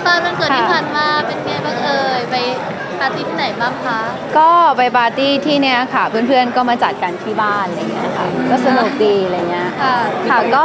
น้ำตาลวันเกิดที่ผ่านมาเป็นไงบ้างเอ่ยไปปาร์ตี้ที่ไหนบ้างคะก็ไปปาร์ตี้ที่เนี้ยค่ะ เพื่อนๆก็มาจัดกันที่บ้านอะไรเงี้ยค่ะก็สนุกดีอะไรเงี้ยค่ะค่ะก็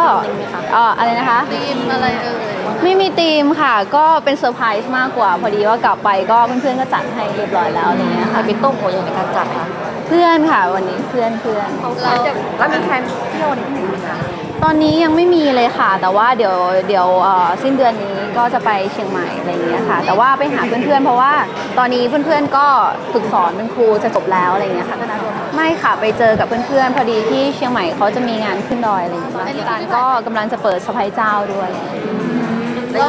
เอ่ออะไรนะคะธีมอะไรเอ่ยไม่มีธีมค่ะ ก็เป็นเซอร์ไพรส์มากกว่า พอดีว่ากลับไปก็เพื่อนๆก็จัดให้เรียบร้อยแล้วอะไรเงี้ยค่ะเป็นโต้งโผอย่างในการจัดคะเพื่อนค่ะวันนี้เพื่อนเพื่อน เราแล้วมี plan เที่ยวในที่ไหนไหมคะ ตอนนี้ยังไม่มีเลยค่ะ แต่ว่าเดี๋ยวเดี๋ยวเอ่อสิ้นเดือนนี้ก็จะไปเชียงใหม่อะไรเงี้ยค่ะ แต่ว่าไปหาเพื่อนๆ เพราะว่าตอนนี้เพื่อนๆก็ฝึกสอนเป็นครูจะจบแล้วอะไรเงี้ยค่ะก็นัดรวมไม่ค่ะไปเจอกับเพื่อนๆ พอดีที่เชียงใหม่เขาจะมีงานขึ้นดอยอะไรอย่างเงี้ยตานก็กำลังจะเปิดสะพายเจ้าด้วยเรา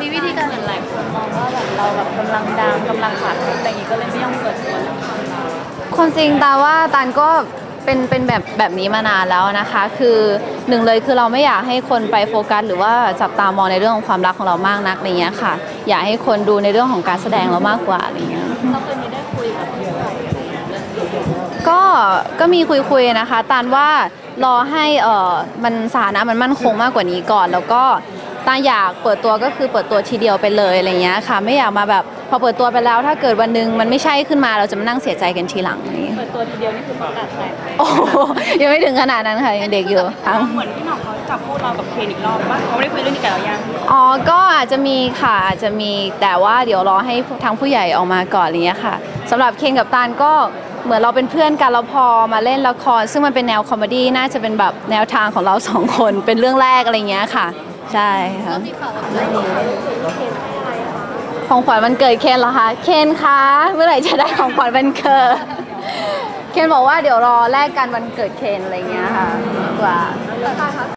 มีวิธีการเห็นหลายคนมองว่าแบบเราแบบกำลังดังกำลังขาดทุนแต่อย่างนี้ก็เลยไม่ยอมเปิดตัวเรื่องความรักความจริงตาว่าตานก็ เป็นเป็นแบบแบบนี้มานานแล้วนะคะ คือหนึ่งเลยคือเราไม่อยากให้คนไปโฟกัส หรือว่าจับตามองในเรื่องของความรักของเรามากนักอะไรเงี้ยค่ะ อยากให้คนดูในเรื่องของการแสดงเรามากกว่าอะไรเงี้ยเราเคยมีได้คุยกับเพื่อนก็ก็มีคุยคุยๆนะคะตานว่ารอให้เออมันสถานะมันมั่นคงมากกว่านี้ก่อน แล้วก็ ตานอยากเปิดตัวก็คือเปิดตัวทีเดียวไปเลยอะไรเงี้ยค่ะ ไม่อยากมาแบบพอเปิดตัวไปแล้วถ้าเกิดวันหนึงมันไม่ใช่ขึ้นมาเราจะมานั่งเสียใจกันทีหลังอะไรเงี้ยเปิดตัวทีเดียวนี่คือประกาศแต่งเลยโอ้โหยังไม่ถึงขนาดนั้นค่ะยังเด็กอยู่ค่ะ เหมือนพี่หน่องเขาจับคู่เรากับเคนอีกรอบป่ะเขาไม่ได้คุยเรื่องนี้กับเรายังอ๋อ ก็อาจจะมีค่ะอาจจะมีแต่ว่าเดี๋ยวรอให้ทางผู้ใหญ่ออกมาก่อนอะไรเงี้ยค่ะสำหรับเคนกับตาลก็เหมือนเราเป็นเพื่อนกันแล้วพอมาเล่นละคร ซึ่งมันเป็นแนวคอมเมดี้น่าจะเป็นแบบแนวทางของเราสองคนเป็นเรื่องแรกอะไรเงี้ยค่ะ ใช่ค่ะก็มีข่าวว่าไม่ดีของขวัญวันเกิดเคนเหรอคะเคนคะเมื่อไหร่จะได้ของขวัญวันเกิดเคนบอกว่าเดี๋ยวรอแลกกันวันเกิดเคนอะไรเงี้ยค่ะดีกว่า